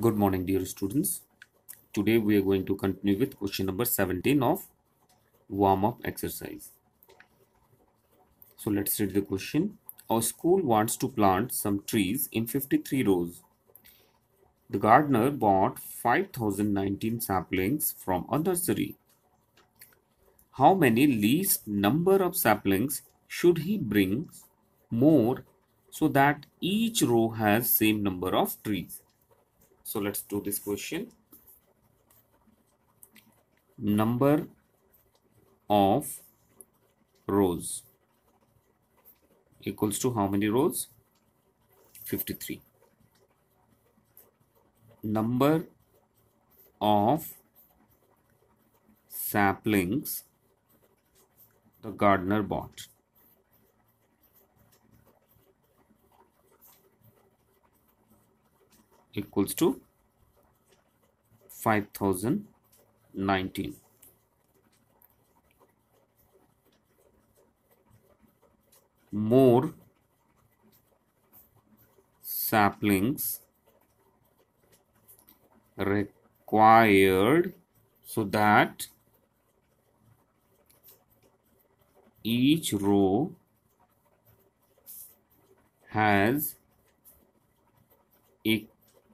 Good morning, dear students. Today we are going to continue with question number 17 of warm up exercise. So let's read the question. Our school wants to plant some trees in 53 rows. The gardener bought 5019 saplings from a nursery. How many least number of saplings should he bring more so that each row has same number of trees? So let's do this question. Number of rows equals to how many rows? 53. Number of saplings the gardener bought. Equals to 5019 more saplings required so that each row has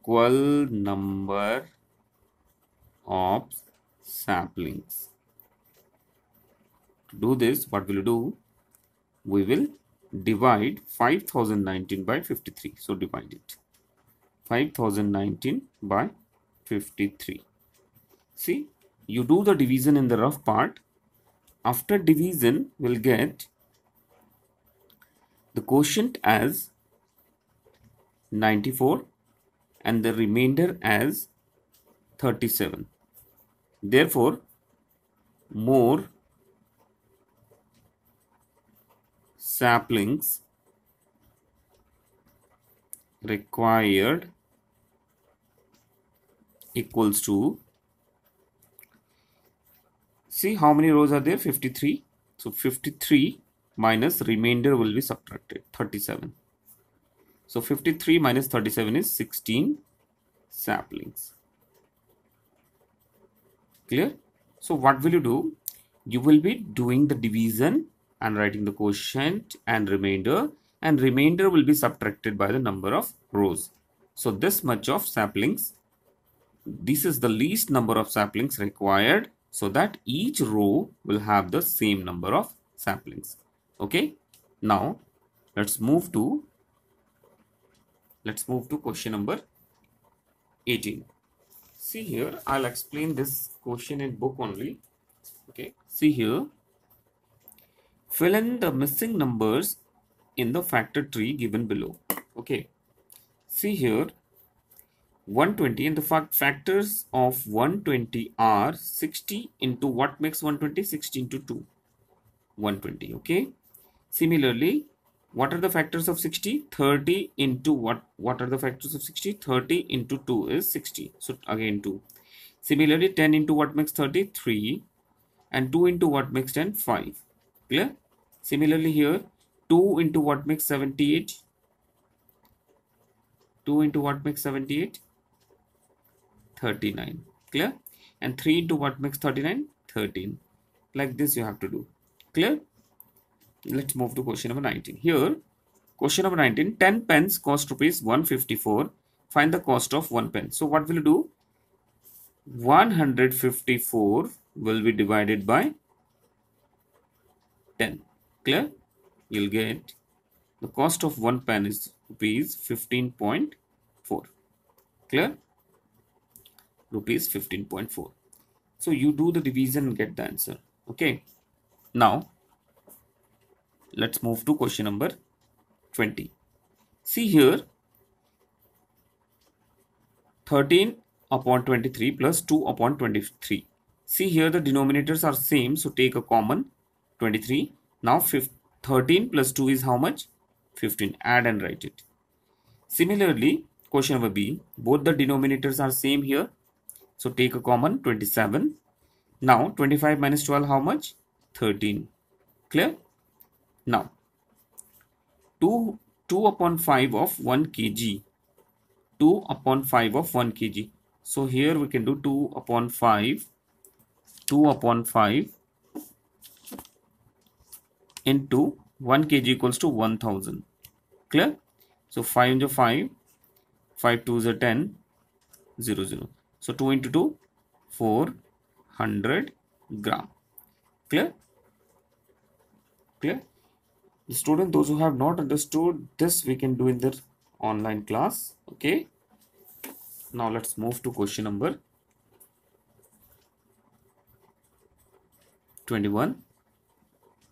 number of saplings. To do this, what will you do? We will divide 5019 by 53. So divide it. 5019 by 53. See, you do the division in the rough part. After division, we'll get the quotient as 94 and the remainder as 37. Therefore, more saplings required equals to see how many rows are there? 53 so 53 minus remainder will be subtracted 37 so 53 minus 37 is 16 saplings. Clear? So what will you do? You will be doing the division and writing the quotient and remainder and remainder will be subtracted by the number of rows. So this much of saplings, this is the least number of saplings required so that each row will have the same number of saplings. Okay. Now let's move to let's move to question number 18 see here i'll explain this question in book only. Okay see here. Fill in the missing numbers in the factor tree given below. Okay see here. 120 and the fact factors of 120 are 60 into what makes 120 60 into 2 120 okay? Similarly what are the factors of 60 30 into what what are the factors of 60 30 into 2 is 60 so again 2 similarly 10 into what makes 30 3 and 2 into what makes 10 5 clear? Similarly here 2 into what makes 78 2 into what makes 78 39 clear? And 3 into what makes 39 13 like this you have to do. Clear let's move to question number 19 here question number 19 10 pence cost rupees 154 find the cost of 1 pen so what will you do? 154 will be divided by 10 clear? You'll get the cost of one pen is rupees 15.4 clear? Rupees 15.4 so you do the division and get the answer. Okay? Now let's move to question number 20 see here 13 upon 23 plus 2 upon 23 see here the denominators are same so take a common 23 now 13 plus 2 is how much? 15 add and write it. Similarly question number b both the denominators are same here so take a common 27 now 25 minus 12 how much? 13 clear now, 2, 2 upon 5 of 1 kg 2 upon 5 of 1 kg. So here we can do 2 upon 5, 2 upon 5 into 1 kg equals to 1000. Clear? So 5 into 5, 5 2 is a 10, 0 0. So 2 into 2, 400 gram. Clear? Clear? The student, those who have not understood this, we can do in the online class. Okay. Now let's move to question number 21.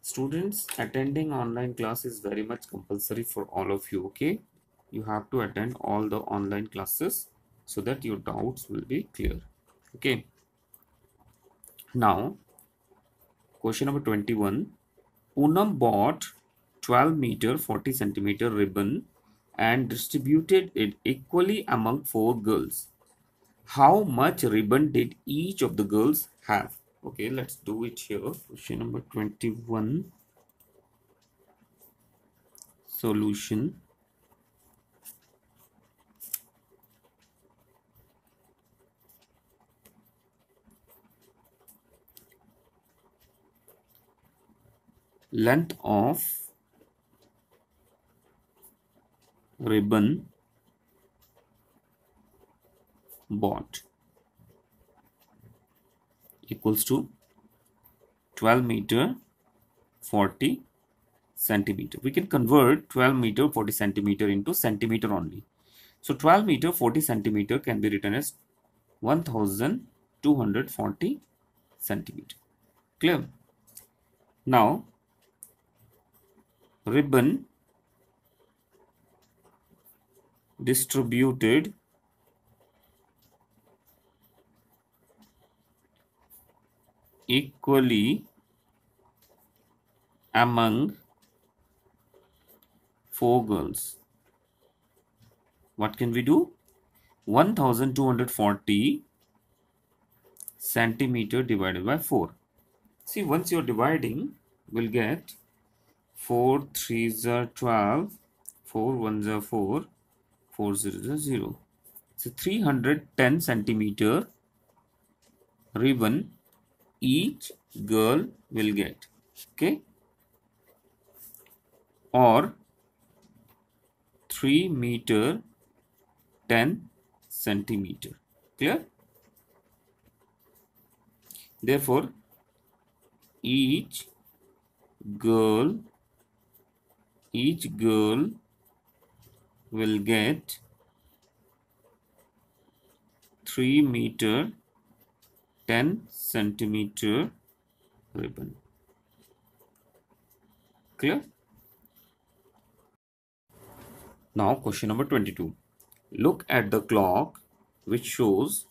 Students, attending online class is very much compulsory for all of you. Okay. You have to attend all the online classes so that your doubts will be clear. Okay. Now, question number 21. Poonam bought 12 meter 40 centimeter ribbon and distributed it equally among four girls. How much ribbon did each of the girls have? Okay, let's do it here. Question number 21. Solution. Length of ribbon bought equals to 12 meter 40 centimeter. We can convert 12 meter 40 centimeter into centimeter only. So 12 meter 40 centimeter can be written as 1240 centimeter. Clear? Now ribbon distributed equally among four girls. What can we do? 1240 centimeter divided by 4. See, once you're dividing, we'll get 4 3s are 12, 4 1s are 4, 4 0s are 0. So 310 centimeter ribbon each girl will get okay or 3 meter 10 centimeter clear therefore each girl each girl will get 3 meter 10 centimeter ribbon. Clear? Now question number 22. Look at the clock which shows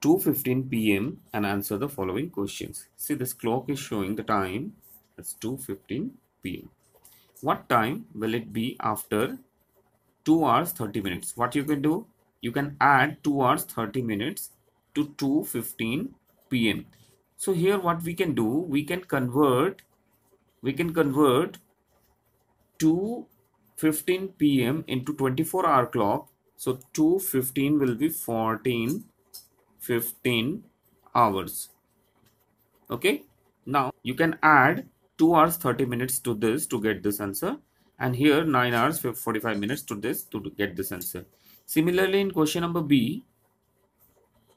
2.15 pm and answer the following questions. See this clock is showing the time it's 2.15 pm. What time will it be after 2 hours 30 minutes? What you can do? You can add 2 hours 30 minutes to 2:15 p.m. So here what we can do, we can convert, we can convert 2:15 p.m. into 24 hour clock. So 2:15 will be 14 15 hours. Okay. Now you can add 2 hours 30 minutes to this to get this answer and here 9 hours 45 minutes to this to get this answer. Similarly in question number B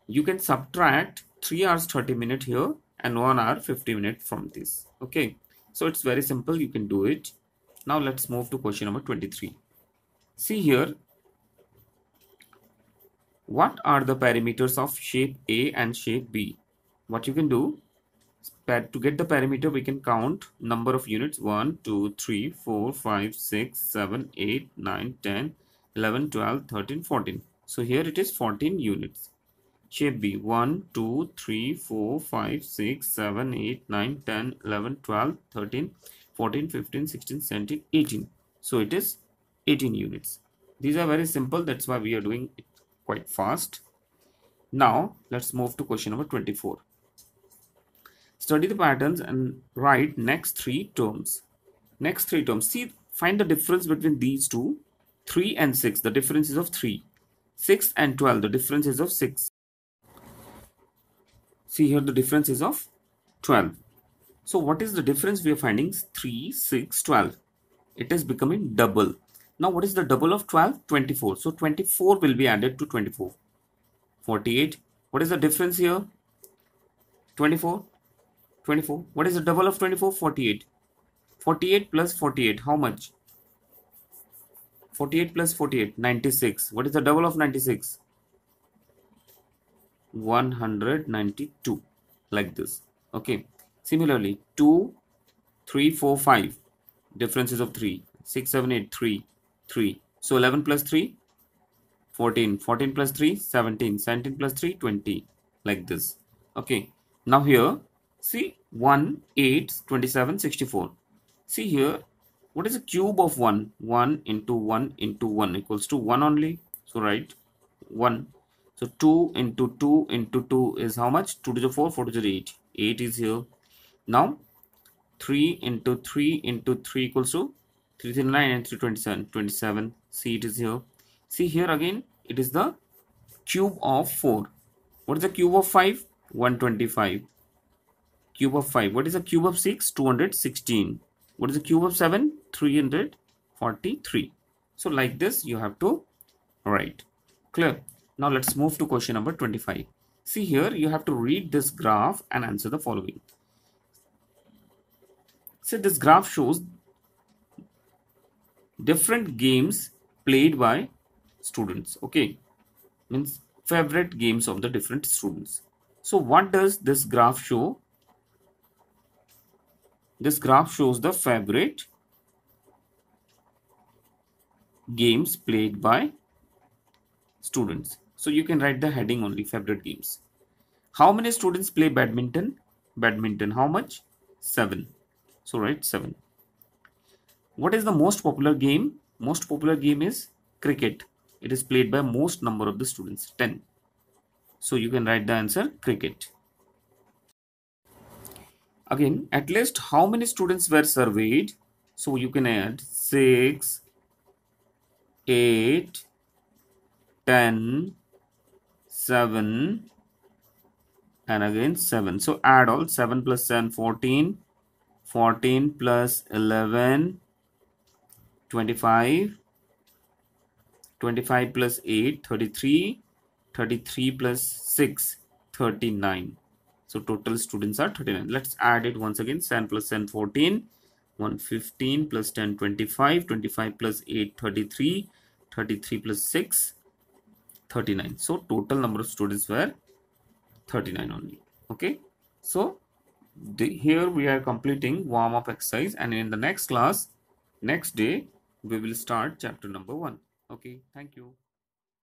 you can subtract 3 hours 30 minute here and 1 hour 50 minute from this. Okay? So it's very simple. You can do it. Now let's move to question number 23 see here. What are the perimeters of shape A and shape B? What you can do to get the perimeter we can count number of units. 1 2 3 4 5 6 7 8 9 10 11 12 13 14 so here it is 14 units. Shape B 1 2 3 4 5 6 7 8 9 10 11 12 13 14 15 16 17 18 so it is 18 units. These are very simple. That's why we are doing it quite fast. Now let's move to question number 24 study the patterns and write next three terms. Next three terms. See find the difference between these two. 3 and 6 the difference is of 3 6 and 12 the difference is of 6 see here the difference is of 12 so what is the difference we are finding? 3 6 12 it is becoming double. Now what is the double of 12 24 so 24 will be added to 24 48 what is the difference here? 24 24 what is the double of 24 48 48 plus 48 how much? 48 plus 48 96 what is the double of 96 192 like this. Okay. Similarly 2 3 4 5 differences of 3 6 7 8 3 3 so 11 plus 3 14 14 plus 3 17 17 plus 3 20 like this. Okay. Now here see 1 8 27 64 see here what is the cube of 1 1 into 1 into 1 equals to 1 only so write 1 so 2 into 2 into 2 is how much? 2 to the 4, 4 to the 8. 8 is here. Now 3 into 3 into 3 equals to 339 and 327. 27. See it is here. See here again it is the cube of 4. What is the cube of 5? 125. Cube of 5. What is the cube of 6? 216. What is the cube of 7? 343. So like this you have to write. Clear? Now let's move to question number 25. See here, you have to read this graph and answer the following. So this graph shows different games played by students. Okay, means favorite games of the different students. So what does this graph show? This graph shows the favorite games played by students. So you can write the heading only favorite games. How many students play badminton? Badminton. How much? 7. So write 7. What is the most popular game? Most popular game is cricket. It is played by most number of the students 10. So you can write the answer cricket. Again, at least how many students were surveyed? So you can add 6, 8, 10, 7 and again 7 so add all 7 plus 7 14 14 plus 11 25 25 plus 8 33 33 plus 6 39 so total students are 39 let's add it once again. 7 plus 10 14 115 plus 10 25 25 plus 8 33 33 plus 6 39 so total number of students were 39 only. Okay? So the, here we are completing warm up exercise and in the next class next day we will start chapter number one. Okay? Thank you